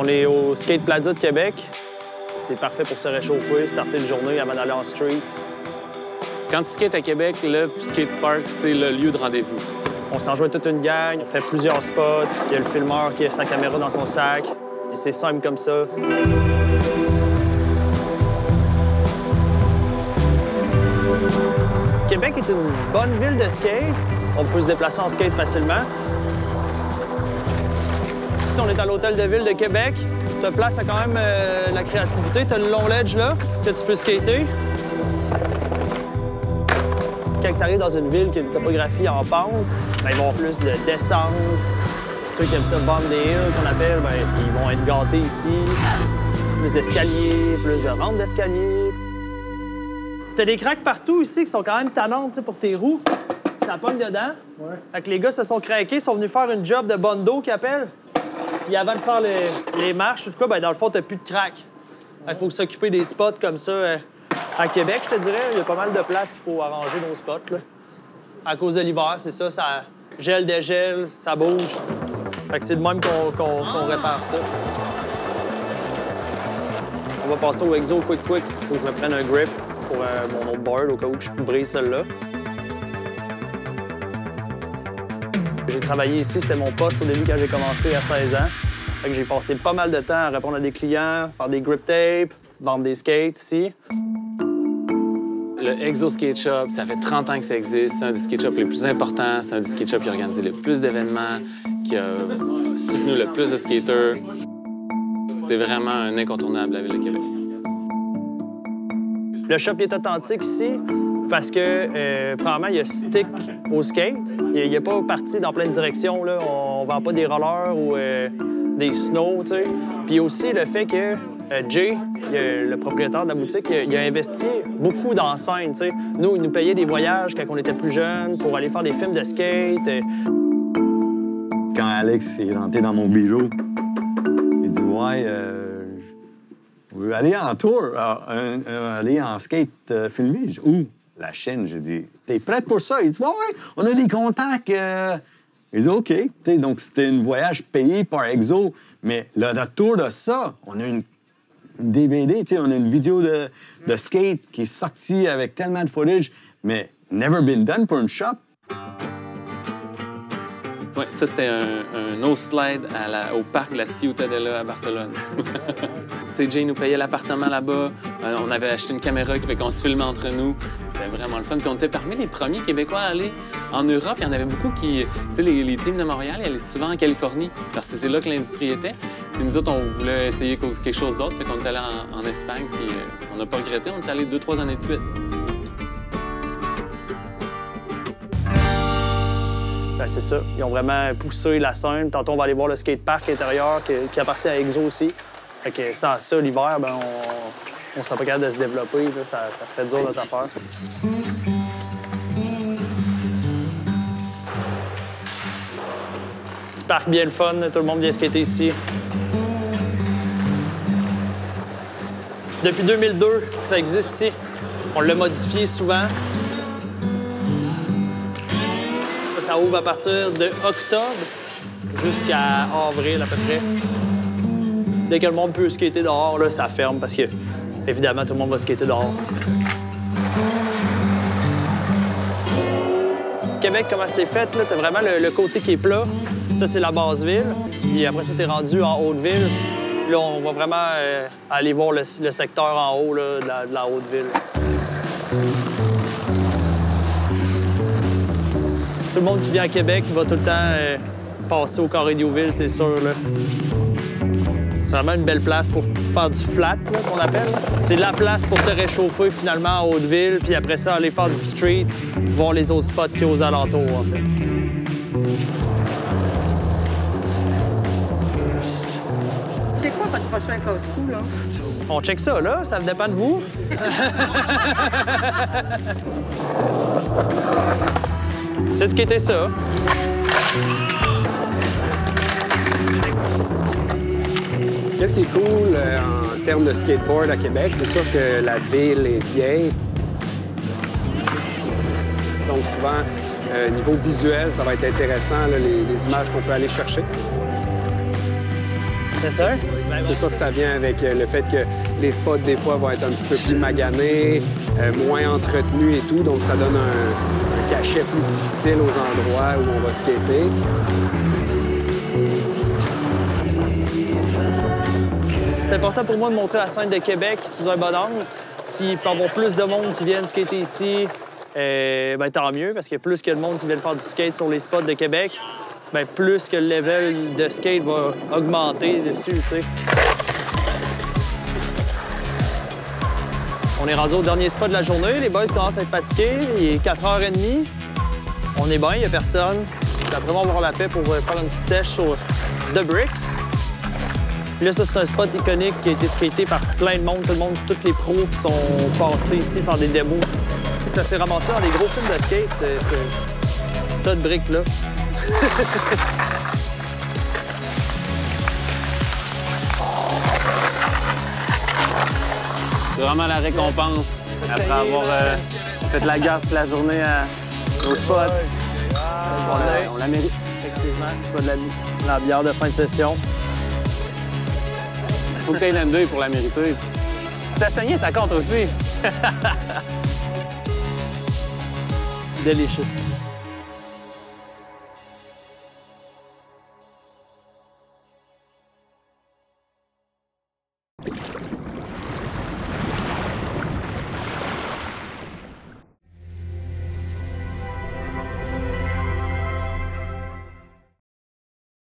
On est au Skate Plaza de Québec. C'est parfait pour se réchauffer, starter une journée avant d'aller en street. Quand tu skates à Québec, le skatepark, c'est le lieu de rendez-vous. On s'en joue toute une gang, on fait plusieurs spots. Il y a le filmeur qui a sa caméra dans son sac. Et c'est simple comme ça. Québec est une bonne ville de skate. On peut se déplacer en skate facilement. Ici, on est à l'Hôtel de Ville de Québec. Tu as place à quand même euh, la créativité. Tu as le long ledge là, que tu peux skater. Quand tu arrives dans une ville qui a une topographie en pente, ben, ils vont plus de descente. Ceux qui aiment ça, bomb des hills qu'on appelle, ben, ils vont être gâtés ici. Plus d'escaliers, plus de rampes d'escalier. T'as des craques partout ici qui sont quand même tannantes pour tes roues. Ça pogne dedans. Ouais. Fait que les gars se sont craqués, sont venus faire une job de bondo qu'ils appellent. Puis avant de faire les, les marches ou de quoi, ben dans le fond, t'as plus de craques. Il faut s'occuper des spots comme ça. euh, à Québec, je te dirais, il y a pas mal de places qu'il faut arranger nos spots. Là. À cause de l'hiver, c'est ça, ça gèle, dégèle, ça bouge. Fait que c'est de même qu'on répare ça. On va passer au exo quick quick. Il faut que je me prenne un grip pour euh, mon autre board au cas où je brise celle-là. J'ai travaillé ici, c'était mon poste au début quand j'ai commencé à 16 ans. Fait que j'ai passé pas mal de temps à répondre à des clients, faire des grip tapes, vendre des skates ici. Le Exo Skate Shop, ça fait 30 ans que ça existe. C'est un des skate shops les plus importants. C'est un des skate shops qui a organisé le plus d'événements, qui a soutenu le plus de skaters. C'est vraiment un incontournable, la Ville de Québec. Le shop est authentique ici parce que, euh, premièrement, il y a stick au skate. Il n'y a, pas parti dans plein de directions. Là. On ne vend pas des rollers ou euh, des snow, tu sais. Puis aussi le fait que euh, Jay, le, propriétaire de la boutique, il a, investi beaucoup dans scène, tu sais. Nous, il nous payait des voyages quand on était plus jeunes pour aller faire des films de skate. euh, Quand Alex est rentré dans mon bureau, il dit Ouais, on veut aller en tour, aller en skate dis, Où? La Chine. J'ai dit T'es prête pour ça? Il dit Ouais, ouais, on a des contacts. euh. Il dit OK. Donc, c'était un voyage payé par Exo. Mais le retour de ça, on a une, une DVD, on a une vidéo de, de skate qui est sortie avec tellement de footage, mais never been done pour une shop. Ouais, ça, c'était un, un slide au parc de la Ciutadella à Barcelone. Jay nous payait l'appartement là-bas. Euh, on avait acheté une caméra qui fait qu'on se filmait entre nous. C'était vraiment le fun. Puis on était parmi les premiers Québécois à aller en Europe. Il y en avait beaucoup qui... Tu sais, les, teams de Montréal, ils allaient souvent en Californie parce que c'est là que l'industrie était. Puis nous autres, on voulait essayer quelque chose d'autre. Fait qu'on est allé en, Espagne. Euh, on n'a pas regretté. On est allé deux, trois années de suite. Ben, c'est ça. Ils ont vraiment poussé la scène. Tantôt, on va aller voir le skatepark intérieur qui, appartient à Exo aussi. Fait que sans ça, l'hiver, ben, on ne serait pas capable de se développer. Ça, ça ferait dur notre affaire. Petit parc bien le fun. Tout le monde vient skater ici. Depuis 2002 que ça existe ici. On l'a modifié souvent. Ouvre à partir de octobre jusqu'à avril à peu près. Dès que le monde peut skater dehors, là, ça ferme parce que, évidemment, tout le monde va skater dehors. Québec, comment c'est fait? Là, t'as vraiment le, côté qui est plat. Ça, c'est la base ville. Puis après ça, t'es rendu en haute ville. Là, on va vraiment euh, aller voir le, secteur en haut là, de, la, de la haute ville. Tout le monde qui vient à Québec va tout le temps euh, passer au Carré Diouville, c'est sûr. là. C'est vraiment une belle place pour faire du flat, qu'on appelle. C'est la place pour te réchauffer finalement en Haute-Ville, puis après ça, aller faire du street, voir les autres spots a aux alentours, en fait. C'est quoi votre prochain casse-cou, là? On check ça, là. Ça dépend de vous. C'est qui était ça. Qu'est-ce qui est cool euh, en termes de skateboard à Québec? C'est sûr que la ville est vieille. Donc souvent, euh, niveau visuel, ça va être intéressant, là, les, les images qu'on peut aller chercher. C'est ça? C'est sûr que ça vient avec euh, le fait que les spots, des fois, vont être un petit peu plus maganés, euh, moins entretenus et tout. Donc, ça donne un, un cachet plus difficile aux endroits où on va skater. C'est important pour moi de montrer la scène de Québec sous un bon angle. S'il peut y avoir plus de monde qui viennent skater ici, euh, ben, tant mieux, parce que plus que de monde qui viennent faire du skate sur les spots de Québec, ben, plus que le level de skate va augmenter dessus, On est rendu au dernier spot de la journée. Les boys commencent à être fatigués. Il est 4h30. On est bien, il n'y a personne. D'après moi, on avoir la paix pour euh, faire une petite sèche sur The Bricks. Là, ça, c'est un spot iconique qui a été skaté par plein de monde, tout le monde, tous les pros qui sont passés ici faire des démos. Ça s'est ramassé dans des gros films de skate, c'était c'était- tas de briques, C'est vraiment la récompense après avoir euh, fait la garde toute la journée à, au spot. On la- la mérite. Effectivement, c'est pas de la, la bière de fin de session. Faut que tu aies l'M2 pour la mériter. T'as saigné, ça compte aussi. Delicious.